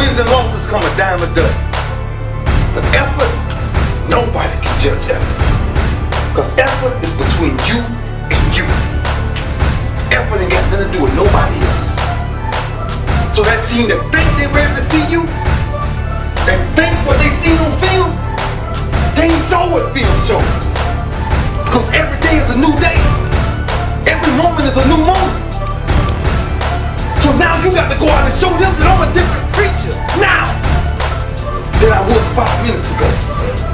Wins and losses come a dime a dozen. But effort, nobody can judge effort. Because effort is between you and you. Effort ain't got nothing to do with nobody else. So that team that think they ready to see you, that think what they seen on film, they ain't saw what film shows. Because every day is a new day. Every moment is a new moment. So now you got to go out and show them that I'm a different five minutes ago.